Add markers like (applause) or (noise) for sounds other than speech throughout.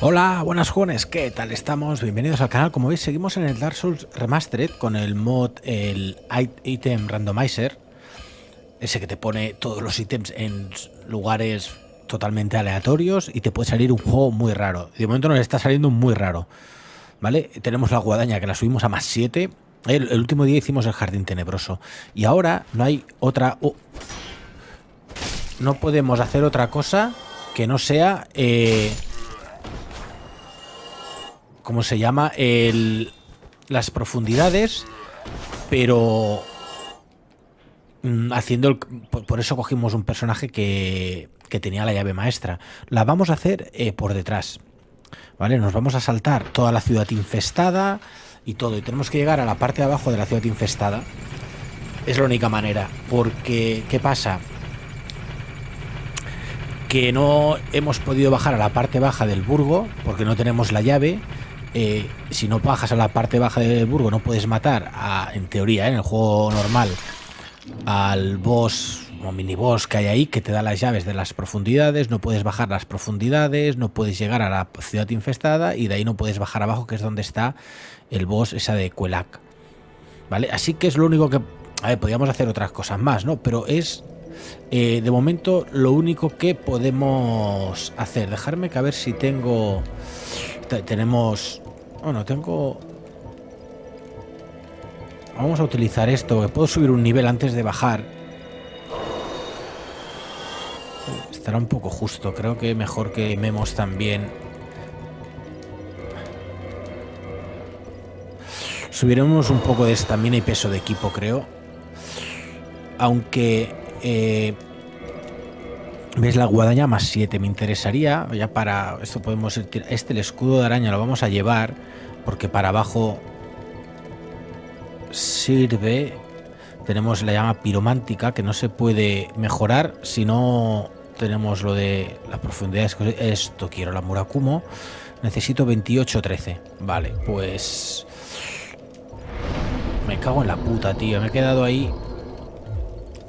Hola, buenas jóvenes, ¿qué tal estamos? Bienvenidos al canal. Como veis, seguimos en el Dark Souls Remastered con el mod, el Item Randomizer. Ese que te pone todos los ítems en lugares totalmente aleatorios y te puede salir un juego muy raro. De momento nos está saliendo muy raro. ¿Vale? Tenemos la guadaña que la subimos a más 7. El, último día hicimos el jardín tenebroso. Y ahora no hay otra... No podemos hacer otra cosa que no sea... Eh, ¿Cómo se llama? El, las profundidades, pero mm, haciendo el, por eso cogimos un personaje que, que, tenía la llave maestra. La vamos a hacer eh, por detrás. ¿Vale? Nos vamos a saltar toda la ciudad infestada y todo. Y tenemos que llegar a la parte de abajo de la ciudad infestada. Es la única manera. Porque, ¿qué pasa? Que no hemos podido bajar a la parte baja del burgo porque no tenemos la llave eh, si no bajas a la parte baja del burgo, no puedes matar, en teoría, ¿eh? en el juego normal, al boss o mini boss que hay ahí, que te da las llaves de las profundidades, no puedes bajar las profundidades, no puedes llegar a la ciudad infestada y de ahí no puedes bajar abajo, que es donde está el boss esa de Quelak. ¿Vale? Así que es lo único que... A ver, podríamos hacer otras cosas más, ¿no? Pero es eh, de momento lo único que podemos hacer. Dejarme que a ver si tengo... Tenemos bueno, tengo... Vamos a utilizar esto. Puedo subir un nivel antes de bajar. Estará un poco justo. Creo que mejor que memos también. Subiremos un poco de estamina y peso de equipo, creo. Aunque... Eh, ¿Ves la guadaña más 7? Me interesaría, ya para... Esto podemos... Este, el escudo de araña lo vamos a llevar, porque para abajo sirve... Tenemos la llama piromántica, que no se puede mejorar si no tenemos lo de las profundidades. Esto quiero, la Murakumo. Necesito 28-13. Vale, pues... Me cago en la puta, tío. Me he quedado ahí...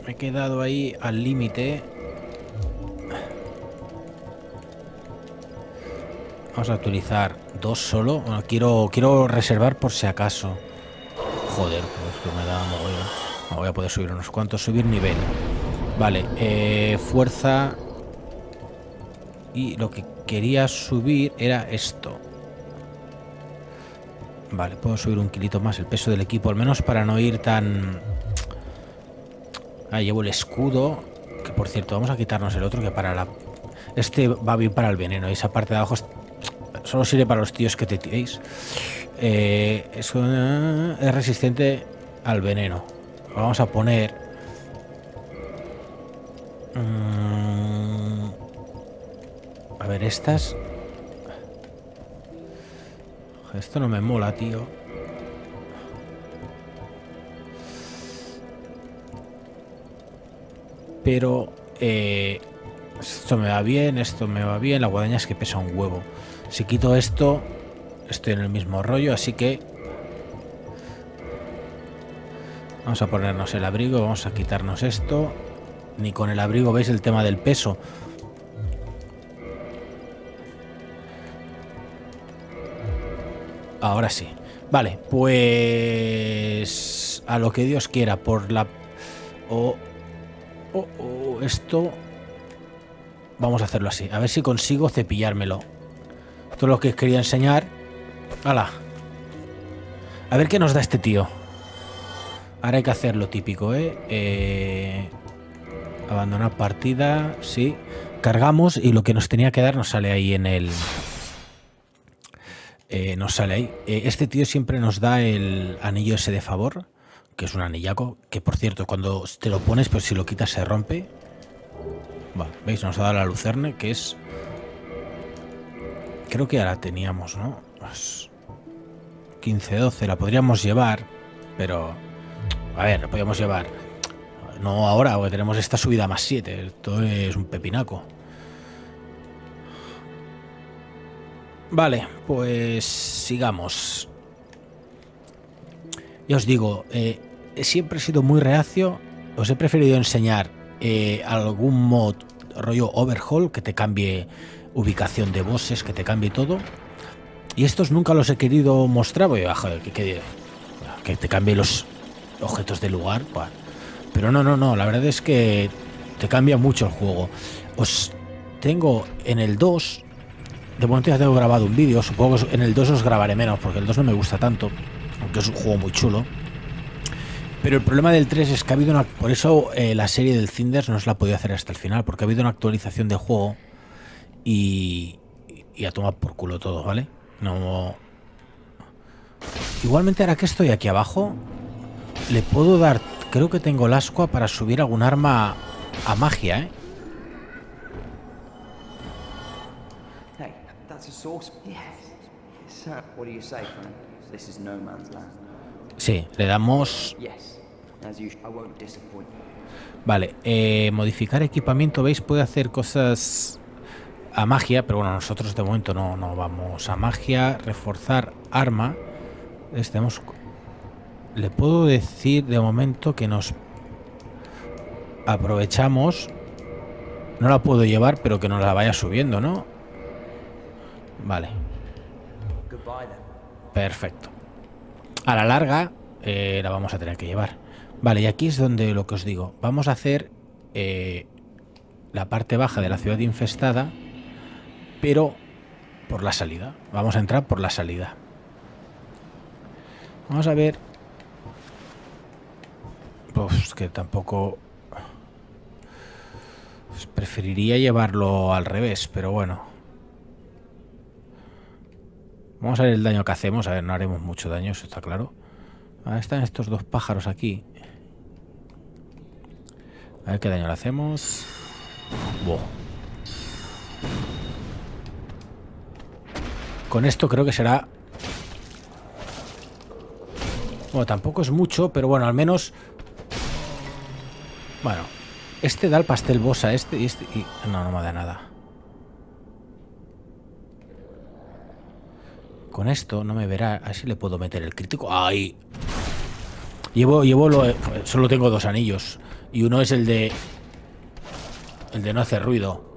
Me he quedado ahí al límite Vamos a utilizar dos solo. Quiero, quiero reservar por si acaso. Joder, pues que me da No voy a poder subir unos cuantos. Subir nivel. Vale, eh, fuerza. Y lo que quería subir era esto. Vale, puedo subir un kilito más el peso del equipo, al menos para no ir tan... Ah, llevo el escudo. Que por cierto, vamos a quitarnos el otro que para la... Este va bien para el veneno. Y esa parte de abajo solo sirve para los tíos que te tiréis. Eh, es, resistente al veneno. Vamos a poner... Mm, a ver, estas... Esto no me mola, tío. Pero... Eh, esto me va bien, esto me va bien. La guadaña es que pesa un huevo. Si quito esto, estoy en el mismo rollo, así que... Vamos a ponernos el abrigo, vamos a quitarnos esto. Ni con el abrigo veis el tema del peso. Ahora sí. Vale, pues... A lo que Dios quiera, por la... O... o esto... Vamos a hacerlo así. A ver si consigo cepillármelo. Todo lo que quería enseñar. ¡Hala! A ver qué nos da este tío. Ahora hay que hacer lo típico, ¿eh? ¿eh? abandonar partida, sí. Cargamos y lo que nos tenía que dar nos sale ahí en el... Eh, nos sale ahí. Eh, este tío siempre nos da el anillo ese de favor, que es un anillaco, que por cierto, cuando te lo pones, pues si lo quitas se rompe. Va, ¿veis? Nos ha dado la lucerne, que es Creo que ya la teníamos, ¿no? 15-12 la podríamos llevar, pero... A ver, la podríamos llevar. No ahora, porque tenemos esta subida más 7. Esto es un pepinaco. Vale, pues sigamos. Ya os digo, eh, siempre he sido muy reacio. Os he preferido enseñar eh, algún mod rollo overhaul que te cambie ubicación de bosses, que te cambie todo. Y estos nunca los he querido mostrar, voy a que, que, te cambie los objetos de lugar. Pero no, no, no, la verdad es que te cambia mucho el juego. Os tengo en el 2, de momento ya tengo grabado un vídeo, supongo que en el 2 os grabaré menos, porque el 2 no me gusta tanto, aunque es un juego muy chulo. Pero el problema del 3 es que ha habido una... Por eso eh, la serie del Cinders no se la podido hacer hasta el final, porque ha habido una actualización de juego y, y a tomar por culo todo, ¿vale? No... Igualmente ahora que estoy aquí abajo, le puedo dar... Creo que tengo el ascua para subir algún arma a magia, ¿eh? Sí, le damos... Vale, eh, modificar equipamiento, ¿veis? Puede hacer cosas a magia, pero bueno, nosotros de momento no, no vamos a magia. Reforzar arma. Estemos... Le puedo decir de momento que nos aprovechamos. No la puedo llevar, pero que nos la vaya subiendo, ¿no? Vale. Perfecto. A la larga eh, la vamos a tener que llevar. Vale, y aquí es donde lo que os digo. Vamos a hacer eh, la parte baja de la ciudad infestada, pero por la salida. Vamos a entrar por la salida. Vamos a ver... Pues que tampoco... Pues preferiría llevarlo al revés, pero bueno. Vamos a ver el daño que hacemos. A ver, no haremos mucho daño, eso está claro. Ahí están estos dos pájaros aquí. A ver qué daño le hacemos. Con esto creo que será... Bueno, tampoco es mucho, pero bueno, al menos... Bueno, este da el pastel bosa, este y este... Y... No, no me da nada. Con esto no me verá. A ver si le puedo meter el crítico. ¡Ay! Llevo, llevo lo, solo tengo dos anillos. Y uno es el de... El de no hacer ruido.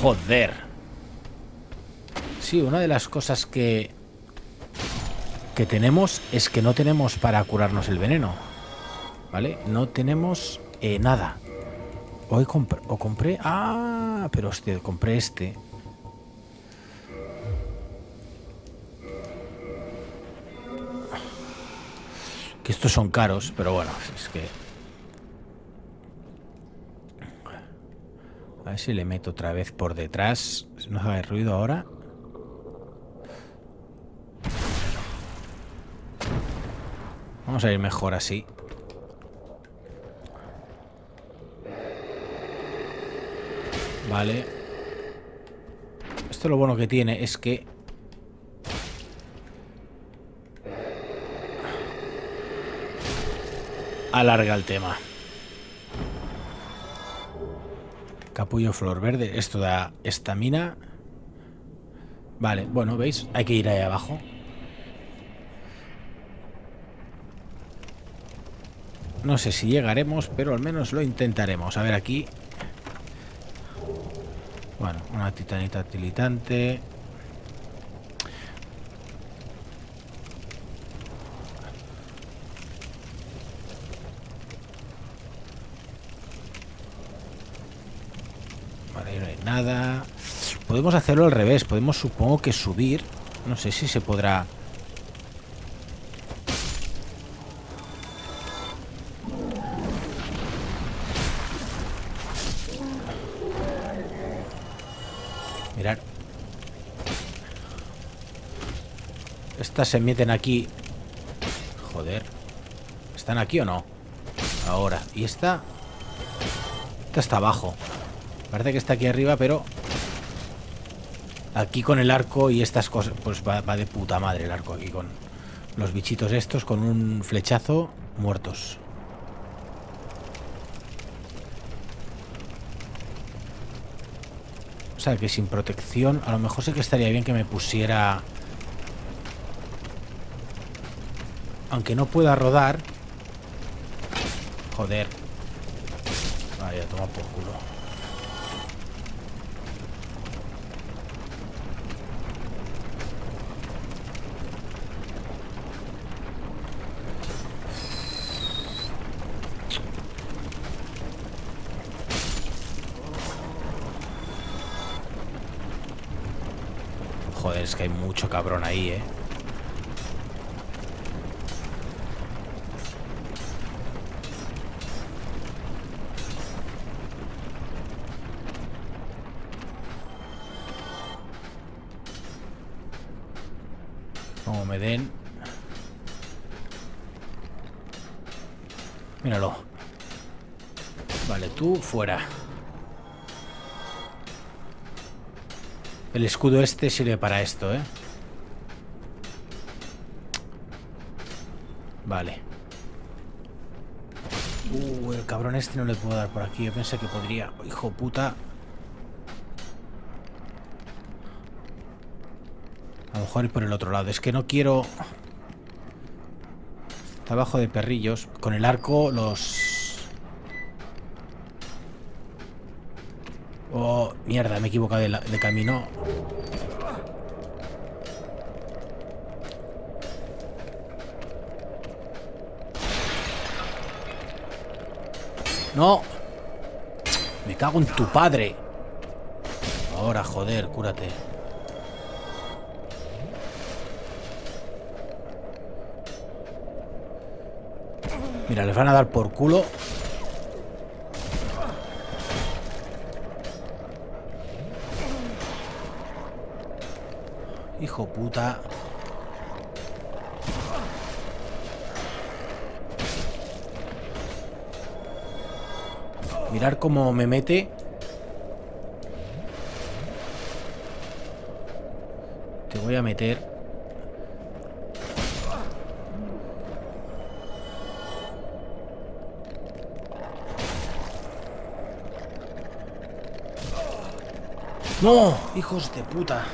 Joder. Sí, una de las cosas que... Que tenemos es que no tenemos para curarnos el veneno. ¿Vale? No tenemos eh, nada. Hoy compré... O compré... Ah, pero hostia, compré este. estos son caros, pero bueno, es que... A ver si le meto otra vez por detrás. No haga ruido ahora. Vamos a ir mejor así. Vale. Esto lo bueno que tiene es que alarga el tema. Capullo flor verde. Esto da estamina. Vale, bueno, ¿veis? Hay que ir ahí abajo. No sé si llegaremos, pero al menos lo intentaremos. A ver aquí. Bueno, una titanita tilitante. nada. Podemos hacerlo al revés. Podemos, supongo que subir. No sé si se podrá... Mirar. Estas se meten aquí. Joder. ¿Están aquí o no? Ahora. ¿Y esta? Esta está abajo. Parece que está aquí arriba, pero... Aquí con el arco y estas cosas... Pues va, de puta madre el arco aquí con los bichitos estos con un flechazo muertos. Que sin protección... A lo mejor sí que estaría bien que me pusiera... Aunque no pueda rodar... Joder. Vaya, toma por culo. Joder, es que hay cabrón ahí, ¿eh? Como me den... Míralo. Vale, tú fuera. El escudo este sirve para esto, ¿eh? Vale. Uh, el cabrón este no le puedo dar por aquí. Yo pensé que podría... Hijo puta. A lo mejor ir por el otro lado. Es que no quiero... Está abajo de perrillos. Con el arco los... Oh, mierda, me he equivocado de, de camino. No. Me cago en tu padre. Ahora, joder, cúrate. Mira, les van a dar por culo. Hijo puta. Mirar cómo me mete. Te voy a meter. ¡No! ¡Hijos de puta!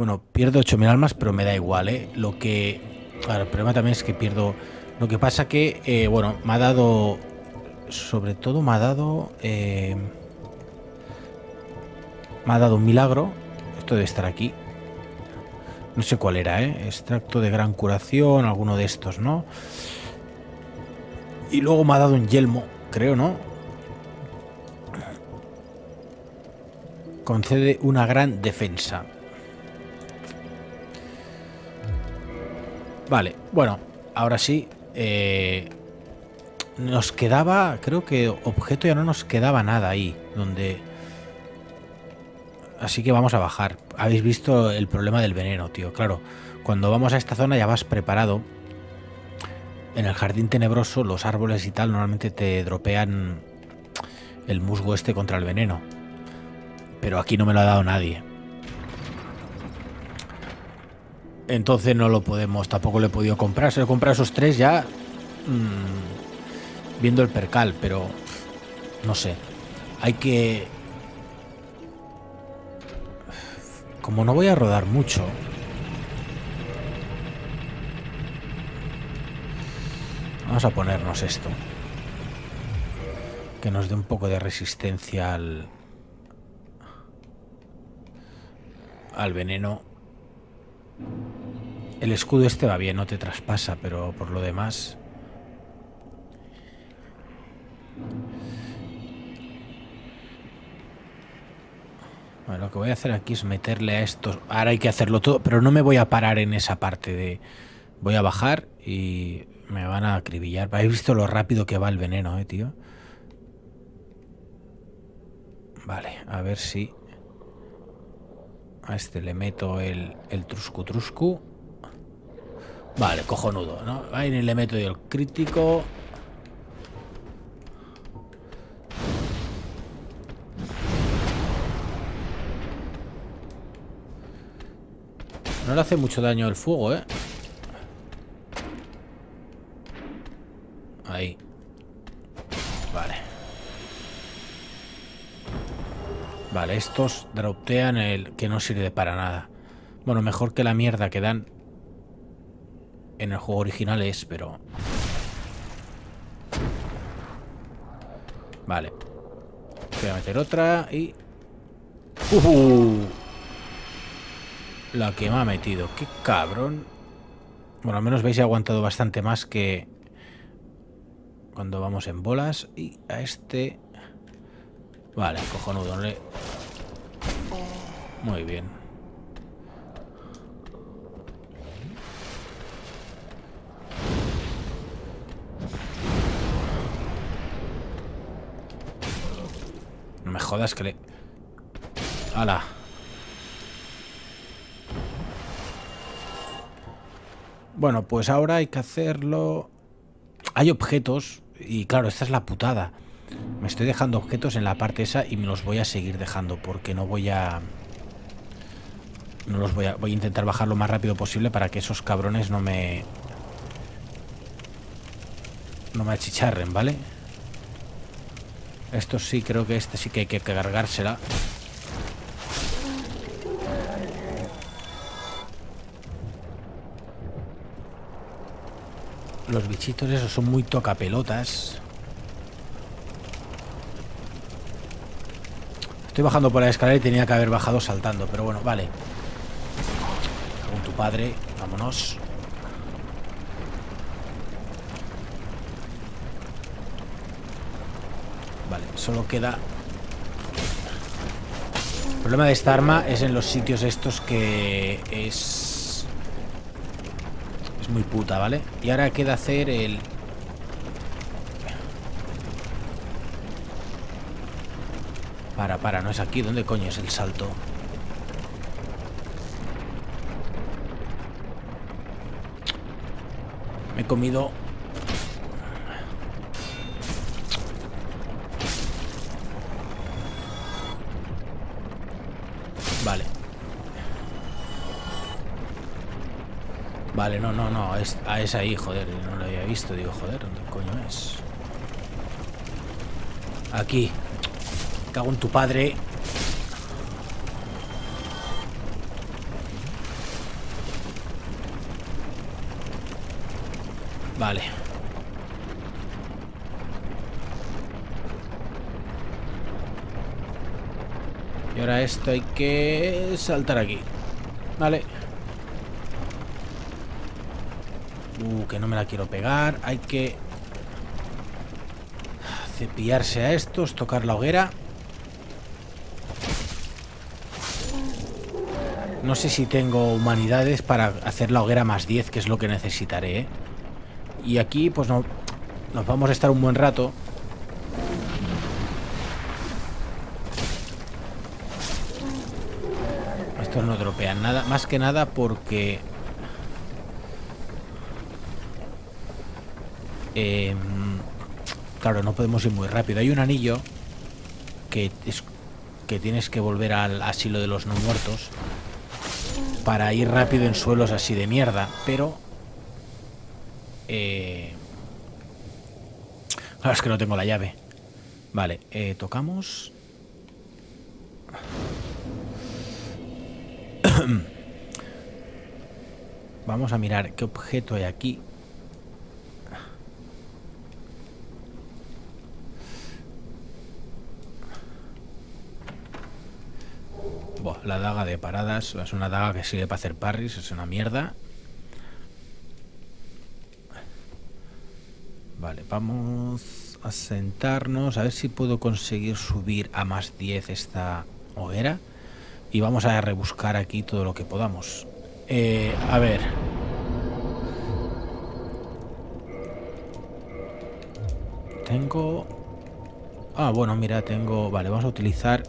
Bueno, pierdo 8.000 almas, pero me da igual, ¿eh? Lo que... Claro, el problema también es que pierdo... Lo que pasa que, eh, bueno, me ha dado... Sobre todo me ha dado... Eh, me ha dado un milagro. Esto debe estar aquí. No sé cuál era, ¿eh? Extracto de gran curación, alguno de estos, ¿no? Y luego me ha dado un yelmo, creo, ¿no? Concede una gran defensa. Vale, bueno, ahora sí. Eh, nos quedaba, creo que objeto ya no nos quedaba nada ahí, donde... Así que vamos a bajar. Habéis visto el problema del veneno, tío. Claro, cuando vamos a esta zona ya vas preparado. En el jardín tenebroso, los árboles y tal normalmente te dropean el musgo este contra el veneno. Pero aquí no me lo ha dado nadie. Entonces no lo podemos, tampoco lo he podido comprar. Se lo he comprado esos tres ya mmm, viendo el percal, pero no sé. Hay que... Como no voy a rodar mucho... Vamos a ponernos esto. Que nos dé un poco de resistencia al... Al veneno. El escudo este va bien, no te traspasa, pero por lo demás... Lo que voy a hacer aquí es meterle a estos... Ahora hay que hacerlo todo, pero no me voy a parar en esa parte de... Voy a bajar y me van a acribillar. ¿Habéis visto lo rápido que va el veneno, eh, tío? Vale, a ver si... A este le meto el, el truscu truscu. Vale, cojonudo, ¿no? Ahí le meto yo el crítico. No le hace mucho daño el fuego, ¿eh? Ahí. Vale. Vale, estos droptean el que no sirve para nada. Bueno, mejor que la mierda que dan en el juego original es, pero... Vale. Voy a meter otra y... Uh La que me ha metido. Qué cabrón. Bueno, al menos veis he aguantado bastante más que... cuando vamos en bolas. Y a este... Vale, cojonudo. ¿no? Muy bien. Jodas que le... ¡Hala! Bueno, pues ahora hay que hacerlo... Hay objetos y claro, esta es la putada. Me estoy dejando objetos en la parte esa y me los voy a seguir dejando porque no voy a... No los voy a... Voy a intentar bajar lo más rápido posible para que esos cabrones no me... No me achicharren, ¿vale? Esto sí, creo que este sí que hay que cargársela. Los bichitos esos son muy tocapelotas. Estoy bajando por la escalera y tenía que haber bajado saltando, pero bueno, vale. Con tu padre, vámonos. Vale, solo queda... El problema de esta arma es en los sitios estos que es... Es muy puta, ¿vale? Y ahora queda hacer el... Para, para, no es aquí. ¿Dónde coño es el salto? Me he comido... Vale, no, no, no. Es, ah, es ahí, joder. No lo había visto. Digo, joder, ¿dónde coño es? Aquí. Cago en tu padre. Vale. Y ahora esto hay que saltar aquí. Vale. Uh, que no me la quiero pegar. Hay que cepillarse a estos, tocar la hoguera. No sé si tengo humanidades para hacer la hoguera más 10, que es lo que necesitaré, ¿eh? Y aquí, pues no, nos vamos a estar un buen rato. Estos no dropean nada, más que nada porque... Eh, claro, no podemos ir muy rápido. Hay un anillo que es que tienes que volver al asilo de los no muertos para ir rápido en suelos así de mierda, pero... Eh... Claro, es que no tengo la llave. Vale, eh, tocamos... (coughs) Vamos a mirar qué objeto hay aquí. La daga de paradas es una daga que sirve para hacer parries, es una mierda. Vale, vamos a sentarnos, a ver si puedo conseguir subir a más 10 esta hoguera. Y vamos a rebuscar aquí todo lo que podamos. Eh, a ver. Tengo... Ah, bueno, mira, tengo... Vale, vamos a utilizar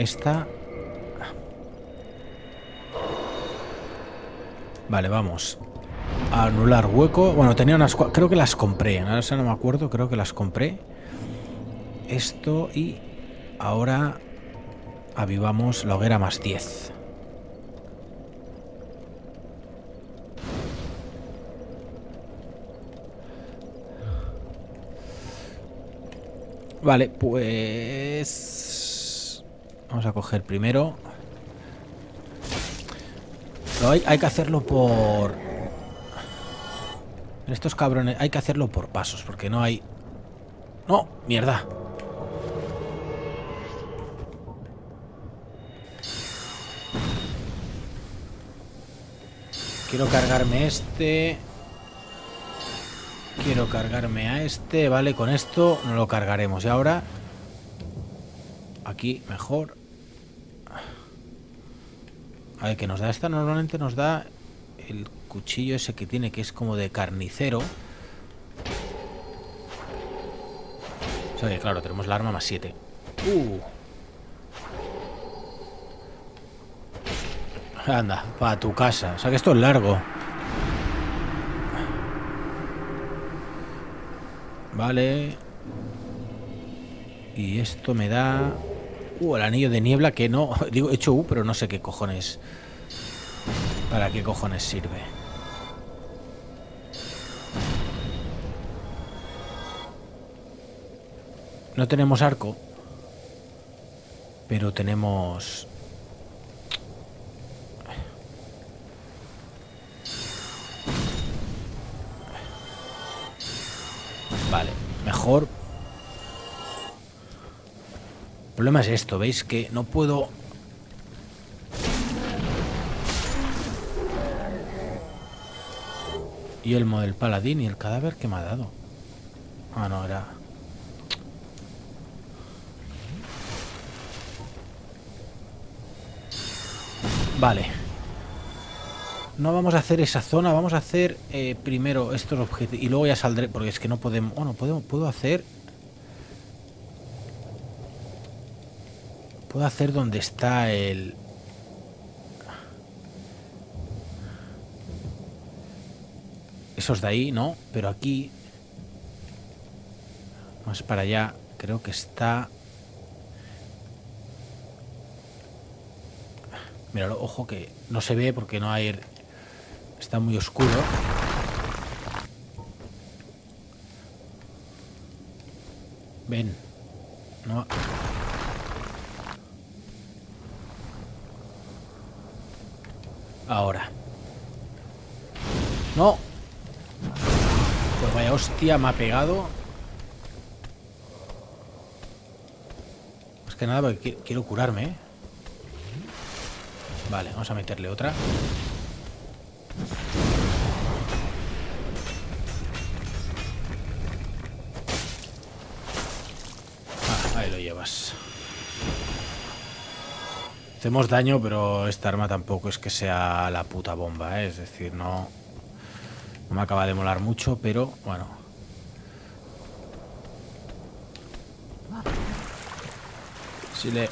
esta... Vale, vamos. A anular hueco. Bueno, tenía unas... Creo que las compré. Ahora no me acuerdo. Creo que las compré. Esto y... Ahora... Avivamos la hoguera más 10. Vale, pues... Vamos a coger primero. hay, hay que hacerlo por... Estos cabrones hay que hacerlo por pasos, porque no hay... ¡No! ¡Mierda! Quiero cargarme este... Quiero cargarme a este, vale, con esto no lo cargaremos. Y ahora, aquí mejor. A ver, ¿qué nos da esta? Normalmente nos da el cuchillo ese que tiene, que es como de carnicero. O sea que, claro, tenemos la arma más 7. Uh. Anda, para tu casa. O sea que esto es largo. Vale. Y esto me da... Uh, el anillo de niebla que no... (laughs) Digo, he hecho U, pero no sé qué cojones... ¿Para qué cojones sirve? No tenemos arco. Pero tenemos... Vale, mejor. Problema es esto, ¿veis? Que no puedo... Y el del paladín y el cadáver que me ha dado. Ah, no, era... Vale. No vamos a hacer esa zona, vamos a hacer eh, primero estos objetos y luego ya saldré, porque es que no podemos... Bueno, puedo, puedo hacer... Puedo hacer donde está el... Esos de ahí, ¿no? Pero aquí... Más para allá, creo que está... Mira, ojo que no se ve porque no hay Está muy oscuro. Ven. No. Ahora. No. Pues vaya hostia, me ha pegado. Es que nada, porque quiero curarme, ¿eh? Vale, vamos a meterle otra. Hacemos daño, pero esta arma tampoco es que sea la puta bomba, ¿eh? es decir, no, no me acaba de molar mucho, pero bueno. Si le...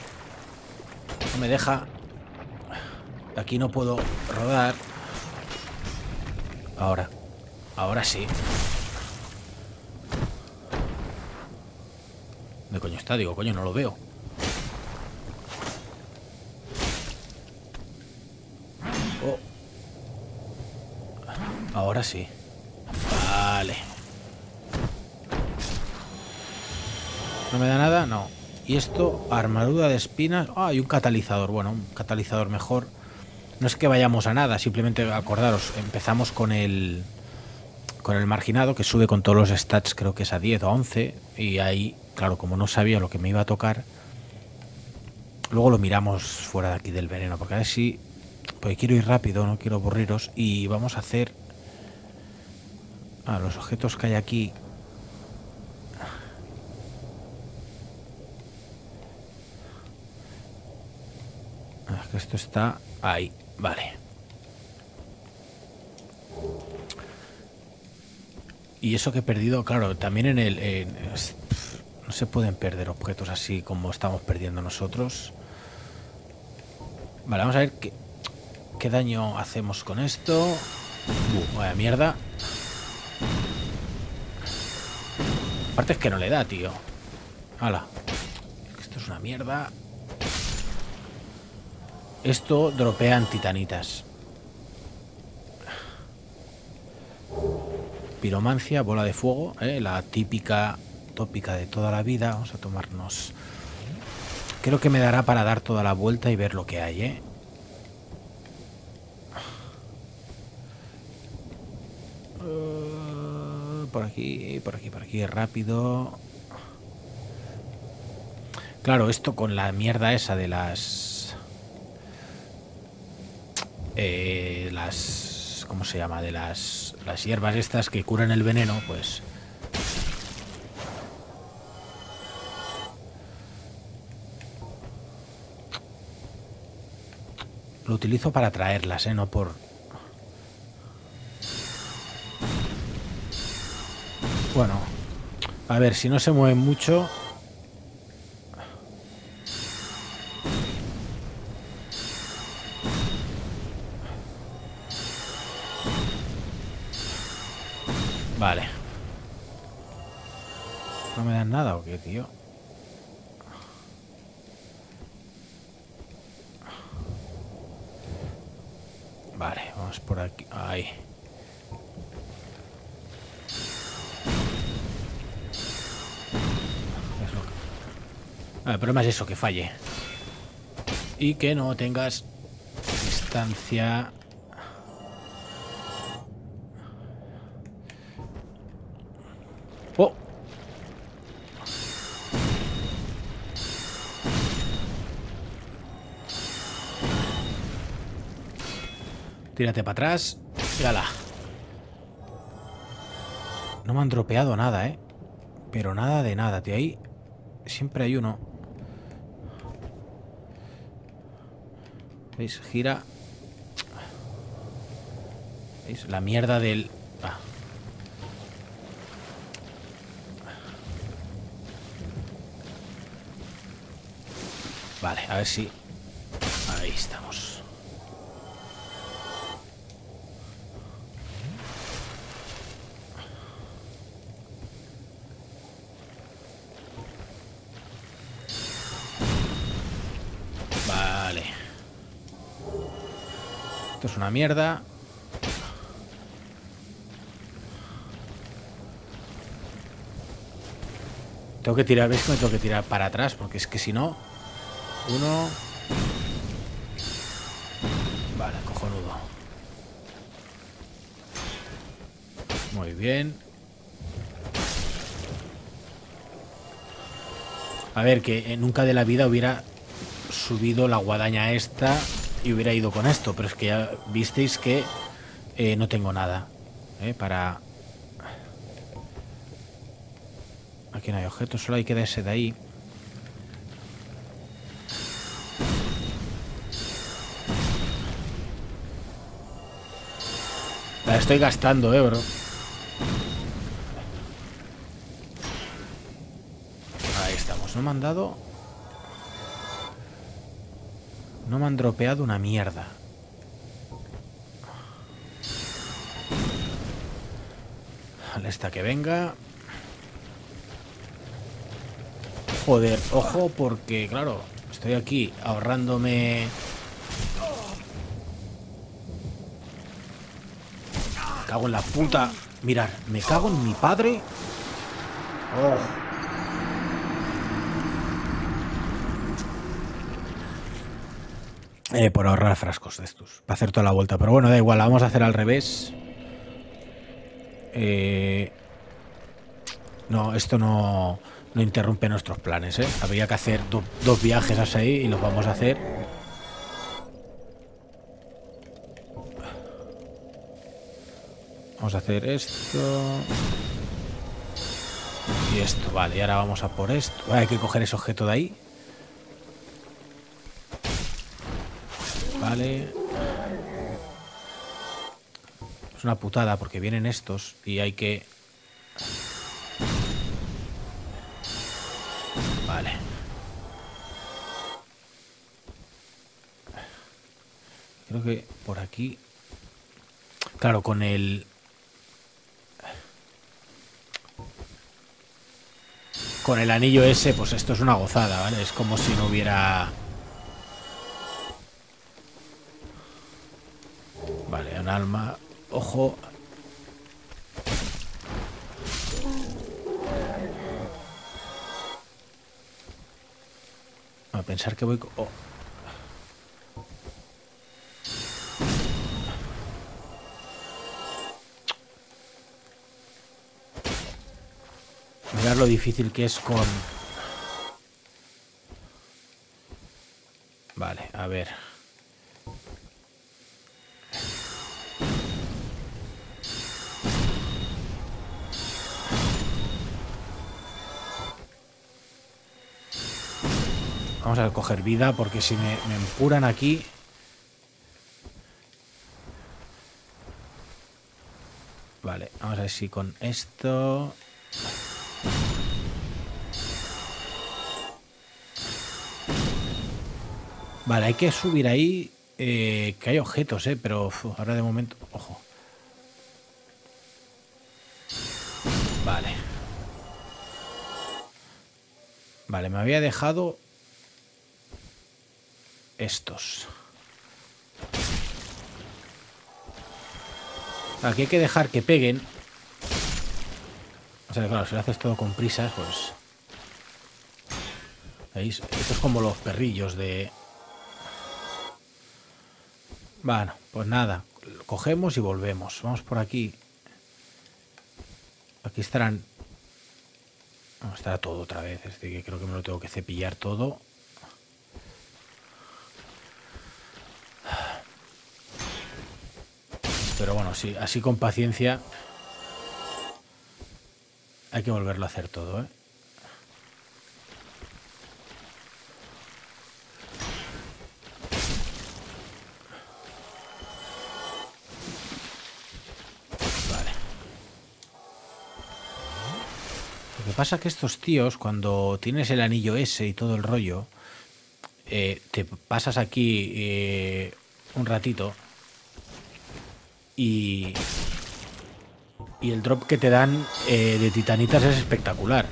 No me deja... Aquí no puedo rodar. Ahora. Ahora sí. ¿Dónde coño está? Digo, coño, no lo veo. Oh. Ahora sí. Vale. ¿No me da nada? No. Y esto, armadura de espinas. Ah, y un catalizador. Bueno, un catalizador mejor. No es que vayamos a nada, simplemente acordaros, empezamos con el con el marginado que sube con todos los stats, creo que es a 10 o 11 y ahí, claro, como no sabía lo que me iba a tocar, luego lo miramos fuera de aquí del veneno, porque a ver si porque quiero ir rápido, no quiero aburriros y vamos a hacer ah, los objetos que hay aquí ah, esto está ahí Vale. Y eso que he perdido, claro, también en el... no se pueden perder objetos así como estamos perdiendo nosotros. Vale, vamos a ver qué, qué daño hacemos con esto. Uh, vaya mierda. Es que no le da, tío. Hala. Esto es una mierda. Esto dropean titanitas. Piromancia, bola de fuego, ¿eh? la típica tópica de toda la vida. Vamos a tomarnos... Creo que me dará para dar toda la vuelta y ver lo que hay, ¿eh? Uh, por aquí, por aquí, por aquí, rápido. Claro, esto con la mierda esa de las eh, las ¿cómo se llama? De las, las hierbas estas que curan el veneno, pues... Lo utilizo para traerlas, ¿eh? No por... Bueno, a ver, si no se mueven mucho... eso, que falle. Y que no tengas distancia... ¡Oh! Tírate para atrás. Tírala. No me han dropeado nada, ¿eh? Pero nada de nada, tío. Ahí siempre hay uno. ¿Veis? Gira. ¿Veis? La mierda del... Ah. Vale, a ver si... una mierda. Tengo que tirar, ¿veis que me tengo que tirar para atrás? Porque es que si no... Uno... Vale, cojonudo. Muy bien. A ver, que nunca de la vida hubiera subido la guadaña esta y hubiera ido con esto, pero es que ya visteis que eh, no tengo nada ¿eh? para... Aquí no hay objetos, solo hay que ese de ahí. La estoy gastando, eh, bro. Ahí estamos. No me han dado no me han dropeado una mierda. Esta que venga. Joder, ojo, porque, claro, estoy aquí ahorrándome... Me cago en la puta... Mirar, me cago en mi padre. Oh. Eh, por ahorrar frascos de estos. Para hacer toda la vuelta. Pero bueno, da igual, la vamos a hacer al revés. Eh, no, esto no, no, interrumpe nuestros planes, ¿eh? Habría que hacer dos viajes así y los vamos a hacer. Vamos a hacer esto. Y esto, vale. Y ahora vamos a por esto. Hay que coger ese objeto de ahí. Vale. Es una putada porque vienen estos y hay que... Vale. Creo que por aquí... Claro, con el... Con el anillo ese, pues esto es una gozada, ¿vale? Es como si no hubiera... alma. Ojo. A pensar que voy... Oh. Mirad lo difícil que es con... Vale, a ver... coger vida porque si me, me empuran aquí... Vale, vamos a ver si con esto... Vale, hay que subir ahí eh, que hay objetos, eh, pero ahora de momento... Ojo. Vale. Vale, me había dejado estos. Aquí hay que dejar que peguen. O sea, claro, si lo haces todo con prisas, pues... ¿Veis? Esto es como los perrillos de... Bueno, pues nada. Cogemos y volvemos. Vamos por aquí. Aquí estarán... Estará todo otra vez. Es decir, que creo que me lo tengo que cepillar todo. Pero bueno, sí, así con paciencia hay que volverlo a hacer todo, ¿eh? Vale. Lo que pasa es que estos tíos, cuando tienes el anillo ese y todo el rollo, eh, te pasas aquí eh, un ratito y, y el drop que te dan eh, de titanitas es espectacular.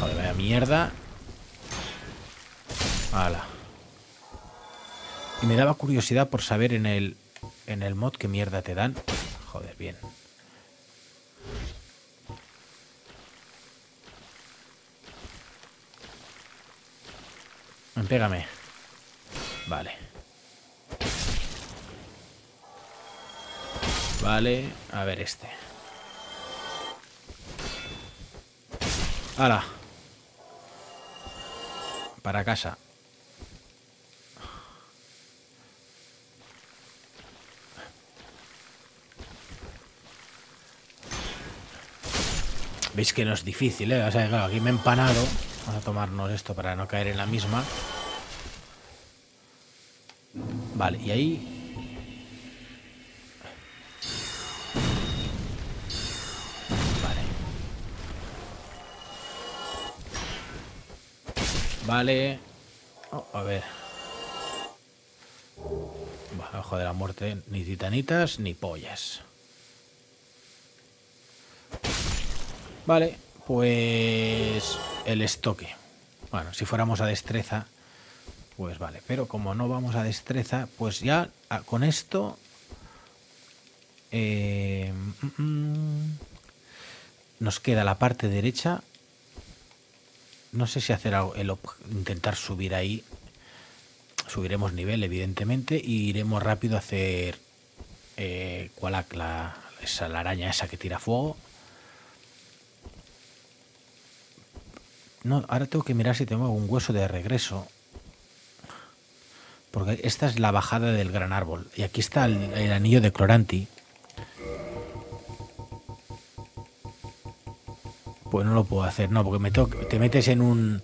Joder, vaya mierda. Hala. Y me daba curiosidad por saber en el, en el mod qué mierda te dan. Joder, bien. Pégame. Vale. Vale, a ver este. ¡Hala! Para casa. Veis que no es difícil, ¿eh? O sea, claro, aquí me he empanado. Vamos a tomarnos esto para no caer en la misma. Vale, y ahí Vale. Oh, a ver. Bajo de la muerte, ni titanitas ni pollas. Vale, pues el estoque. Bueno, si fuéramos a destreza, pues vale. Pero como no vamos a destreza, pues ya ah, con esto... Eh, mm, mm, nos queda la parte derecha no sé si hacer el intentar subir ahí. Subiremos nivel, evidentemente, y iremos rápido a hacer eh, la, esa, la araña esa que tira fuego. No, ahora tengo que mirar si tengo un hueso de regreso. Porque esta es la bajada del gran árbol. Y aquí está el anillo de Cloranti. Pues no lo puedo hacer, no, porque me te metes en un...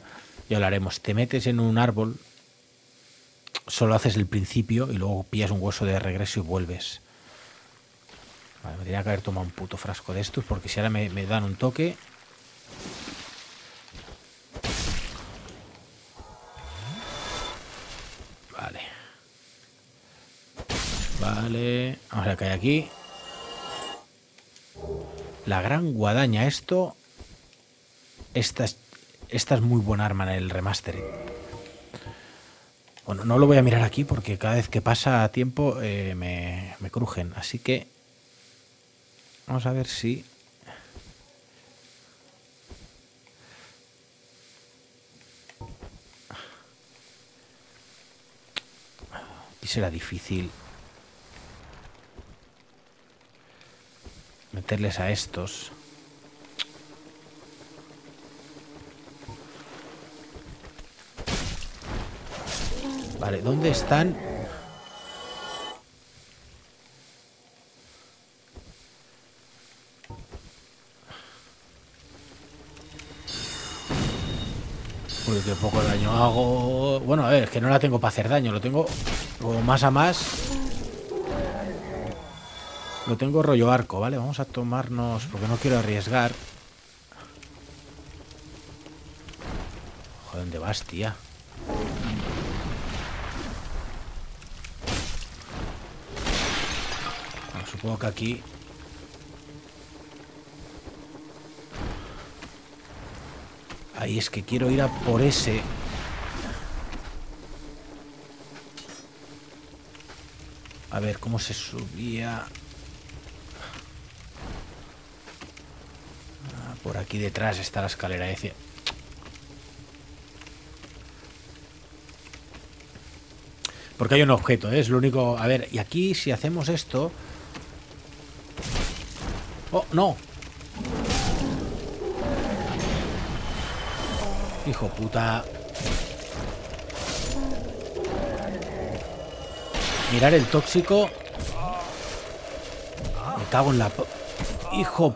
Ya hablaremos, te metes en un árbol, solo haces el principio y luego pillas un hueso de regreso y vuelves. Vale, me tenía que haber tomado un puto frasco de estos, porque si ahora me, me dan un toque... Vale. Vale. Vamos a hay aquí. La gran guadaña. Esto esta es, muy buena arma en el remaster. Bueno, no lo voy a mirar aquí porque cada vez que pasa tiempo eh, me, me crujen. Así que vamos a ver si... Y será difícil meterles a estos. Vale, ¿dónde están? que poco daño hago. Bueno, a ver, es que no la tengo para hacer daño, lo tengo como más a más. Lo tengo rollo arco, ¿vale? Vamos a tomarnos, porque no quiero arriesgar. Joder, ¿dónde vas, tía? Supongo que aquí Ahí es que quiero ir a por ese. A ver, ¿cómo se subía? Ah, por aquí detrás está la escalera. Ese. Porque hay un objeto, ¿eh? es lo único... A ver, y aquí si hacemos esto... ¡Oh, no! Hijo puta. Mirar el tóxico. Me cago en la... Hijo...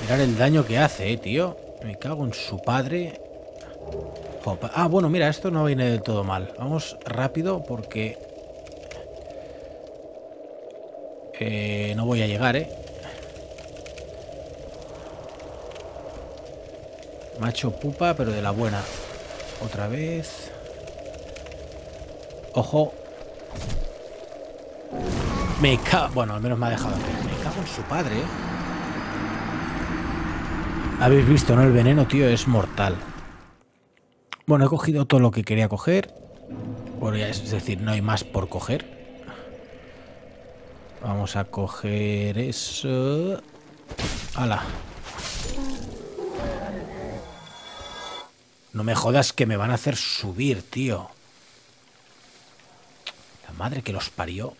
Mirar el daño que hace, eh, tío. Me cago en su padre. Ah, bueno, mira, esto no viene del todo mal. Vamos rápido porque... Eh, no voy a llegar, ¿eh? Macho pupa, pero de la buena. Otra vez. Ojo. Me cago... Bueno, al menos me ha dejado Me cago en su padre, ¿eh? Habéis visto, ¿no? El veneno, tío, es mortal. Bueno, he cogido todo lo que quería coger. Es decir, no hay más por coger. Vamos a coger eso. ¡Hala! No me jodas que me van a hacer subir, tío. La madre que los parió.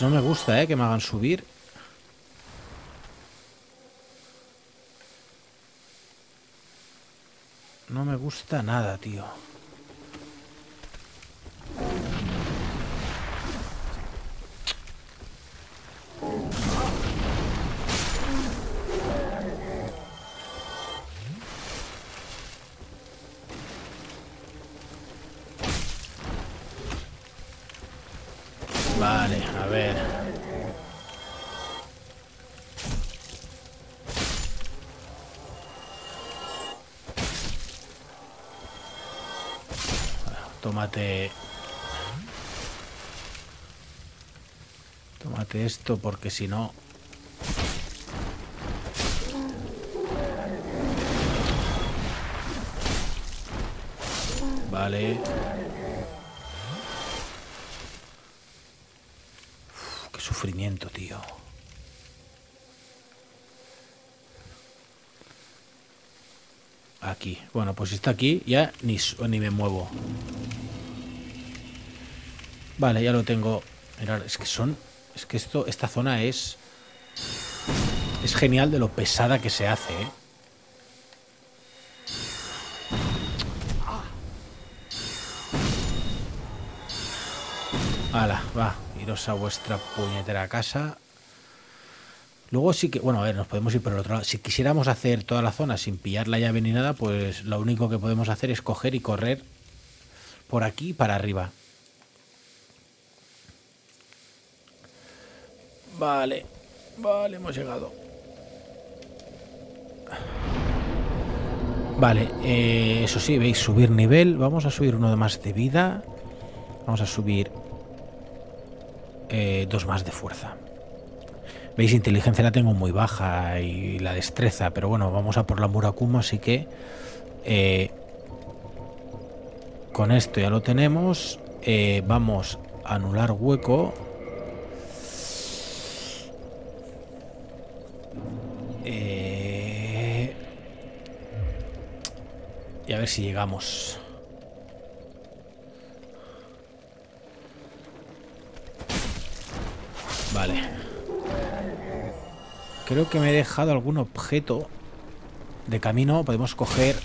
No me gusta, ¿eh? Que me hagan subir. No me gusta nada, tío. Tómate... Tómate esto porque si no... Vale. sufrimiento, tío. Aquí. Bueno, pues está aquí, ya ni, ni me muevo. Vale, ya lo tengo. Mirad, es que son... Es que esto, esta zona es... Es genial de lo pesada que se hace, ¿eh? Hala, va a vuestra puñetera casa. Luego sí que, bueno, a ver, nos podemos ir por el otro lado. Si quisiéramos hacer toda la zona sin pillar la llave ni nada, pues lo único que podemos hacer es coger y correr por aquí para arriba. Vale, vale, hemos llegado. Vale, eh, eso sí, veis, subir nivel. Vamos a subir uno de más de vida. Vamos a subir eh, dos más de fuerza. Veis, inteligencia la tengo muy baja y la destreza, pero bueno, vamos a por la Murakuma, así que eh, con esto ya lo tenemos. Vamos a anular hueco. Y a ver si llegamos. Vale. Creo que me he dejado algún objeto. de camino podemos coger...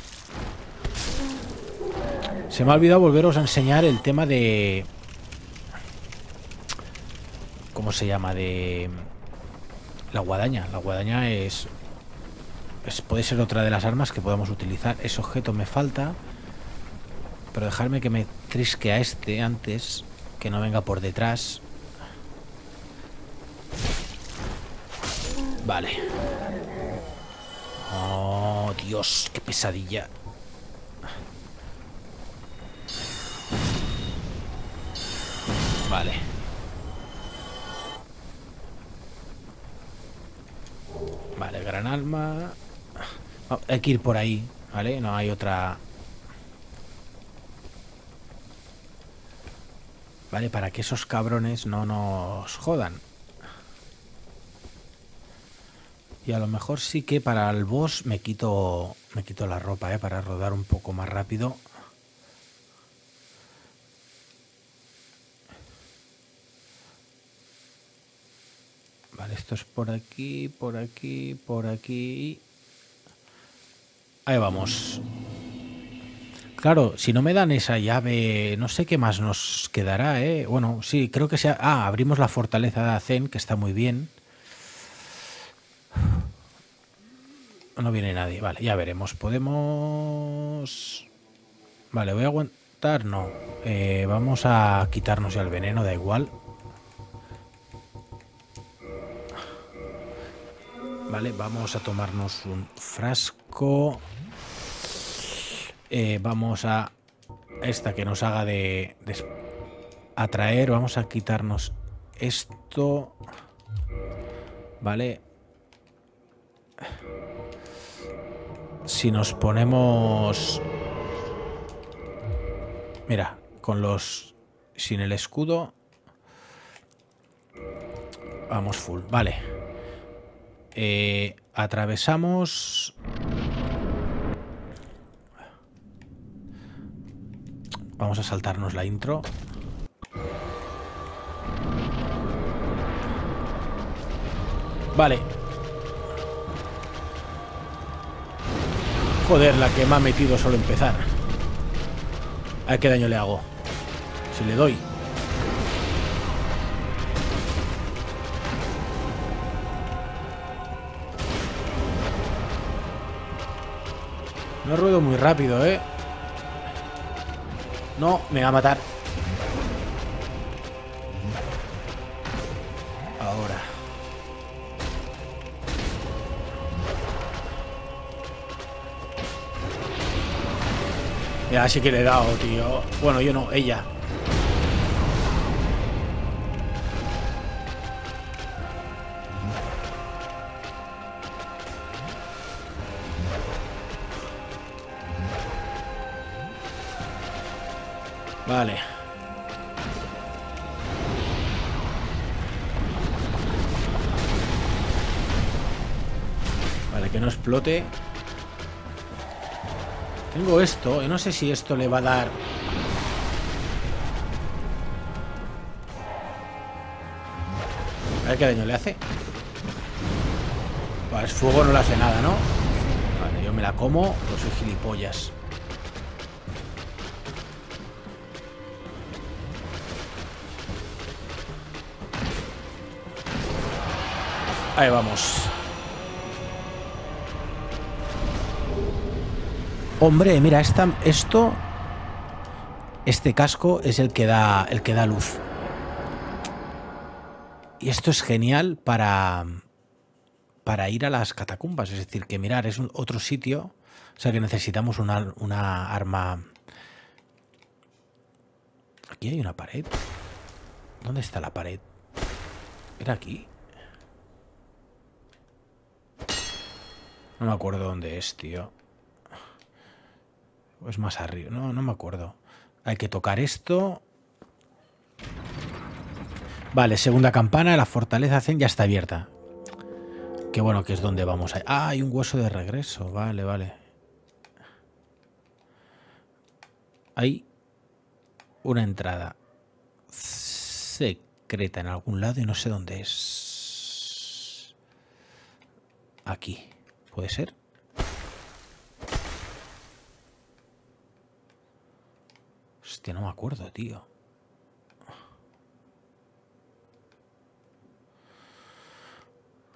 Se me ha olvidado volveros a enseñar el tema de... ¿Cómo se llama? De... La guadaña. La guadaña es... puede ser otra de las armas que podamos utilizar. Ese objeto me falta. Pero dejarme que me trisque a este antes. Que no venga por detrás. Vale. Oh, Dios, qué pesadilla. Vale. Vale, gran alma. Hay que ir por ahí, ¿vale? No hay otra... Vale, para que esos cabrones no nos jodan. Y a lo mejor sí que para el boss me quito, me quito la ropa, ¿eh? Para rodar un poco más rápido. Vale, esto es por aquí, por aquí, por aquí. Ahí vamos. Claro, si no me dan esa llave, no sé qué más nos quedará, ¿eh? Bueno, sí, creo que sea... Ah, abrimos la fortaleza de Azen, que está muy bien. No viene nadie. Vale, ya veremos. Podemos... Vale, voy a aguantar. No. Eh, vamos a quitarnos ya el veneno, da igual. Vale, vamos a tomarnos un frasco. Eh, vamos a... Esta que nos haga de, de atraer. Vamos a quitarnos esto. Vale. si nos ponemos... Mira, con los... Sin el escudo... Vamos full, vale. Eh, atravesamos... Vamos a saltarnos la intro. Vale, Joder, la que me ha metido solo empezar. A qué daño le hago. Si le doy. No ruedo muy rápido, ¿eh? No, me va a matar. Ya sí que le he dado, tío. Bueno, yo no, ella. Tengo esto, no sé si esto le va a dar... A ver qué daño le hace. Pues fuego no le hace nada, ¿no? Vale, yo me la como, pues soy gilipollas. Ahí vamos. Hombre, mira, esta, esto... Este casco es el que da, el que da luz. Y esto es genial para, para ir a las catacumbas. Es decir, que mirar, es otro sitio. O sea que necesitamos una, una arma... Aquí hay una pared. ¿Dónde está la pared? ¿Era aquí? No me acuerdo dónde es, tío es más arriba? No, no me acuerdo. Hay que tocar esto. Vale, segunda campana. La fortaleza Zen ya está abierta. Qué bueno que es donde vamos. A... Ah, hay un hueso de regreso. Vale, vale. Hay una entrada secreta en algún lado y no sé dónde es. Aquí. ¿Puede ser? No me acuerdo, tío.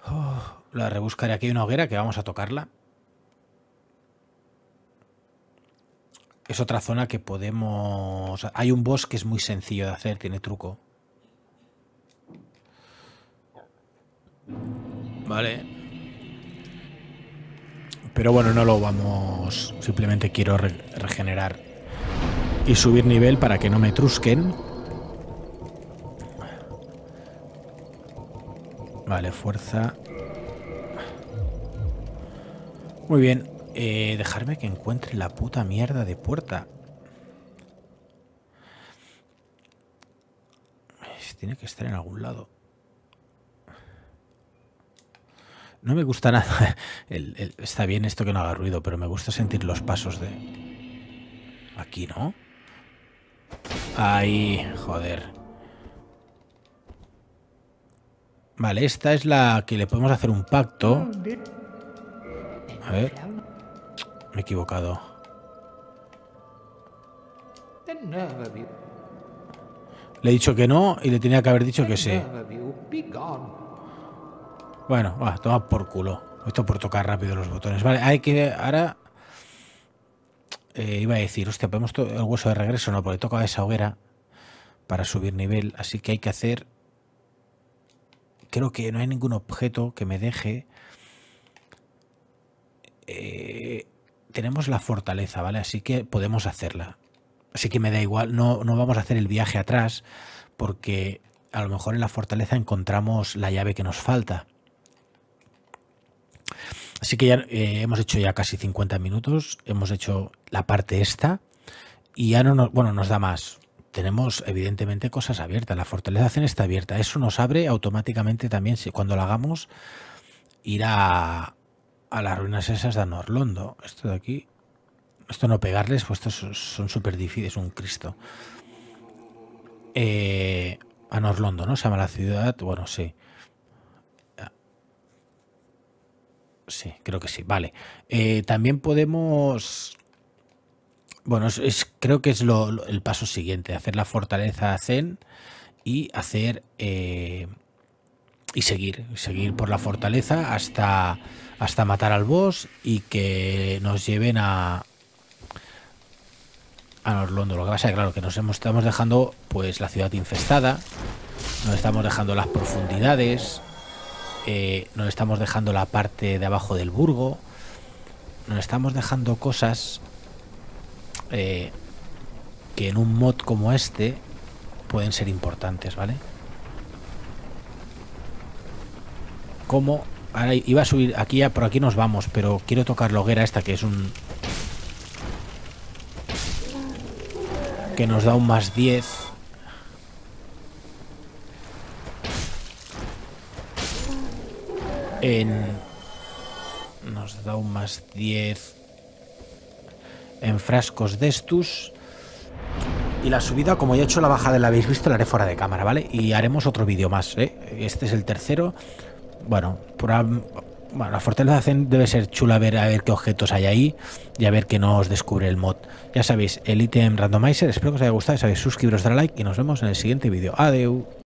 Oh, la rebuscaré. Aquí hay una hoguera que vamos a tocarla. Es otra zona que podemos... Hay un boss que es muy sencillo de hacer, tiene truco. Vale. Pero bueno, no lo vamos... Simplemente quiero regenerar y subir nivel para que no me trusquen. Vale, fuerza. Muy bien. Eh, dejarme que encuentre la puta mierda de puerta. Tiene que estar en algún lado. No me gusta nada. (laughs) está bien esto que no haga ruido, pero me gusta sentir los pasos de... Aquí, ¿no? Ahí, joder. Vale, esta es la que le podemos hacer un pacto. A ver. Me he equivocado. Le he dicho que no y le tenía que haber dicho que sí. Bueno, va, toma por culo. Esto por tocar rápido los botones. Vale, hay que... Ahora... Eh, iba a decir, hostia, ¿podemos el hueso de regreso? No, porque toca esa hoguera para subir nivel. Así que hay que hacer... Creo que no hay ningún objeto que me deje... Eh, tenemos la fortaleza, ¿vale? Así que podemos hacerla. Así que me da igual, no, no vamos a hacer el viaje atrás porque a lo mejor en la fortaleza encontramos la llave que nos falta. Así que ya eh, hemos hecho ya casi 50 minutos, hemos hecho la parte esta y ya no nos, bueno, nos da más. Tenemos evidentemente cosas abiertas, la fortaleza está abierta, eso nos abre automáticamente también, si cuando lo hagamos, ir a, a las ruinas esas de Anorlondo. Esto de aquí, esto no pegarles, pues estos son súper difíciles, un Cristo. Eh, Anorlondo, ¿no? Se llama la ciudad, bueno, sí. Sí, creo que sí. Vale. Eh, también podemos... Bueno, es, creo que es lo, el paso siguiente, hacer la fortaleza Zen y hacer... Eh, y seguir, seguir por la fortaleza hasta, hasta matar al boss y que nos lleven a, a Norlondo. Lo que pasa es claro, que nos hemos, estamos dejando pues la ciudad infestada, nos estamos dejando las profundidades, eh, nos estamos dejando la parte de abajo del burgo, nos estamos dejando cosas eh, que en un mod como este pueden ser importantes, ¿vale? Como ahora iba a subir aquí, por aquí nos vamos, pero quiero tocar la hoguera esta que es un que nos da un más 10 en... Nos da un más 10 en frascos de estos. Y la subida, como ya he hecho la bajada, la habéis visto, la haré fuera de cámara, ¿vale? Y haremos otro vídeo más, ¿eh? Este es el tercero. Bueno, por, bueno, la fortaleza debe ser chula a ver, a ver qué objetos hay ahí y a ver qué nos descubre el mod. Ya sabéis, el ítem randomizer, espero que os haya gustado, sabéis, suscribiros, darle like y nos vemos en el siguiente vídeo. Adeu.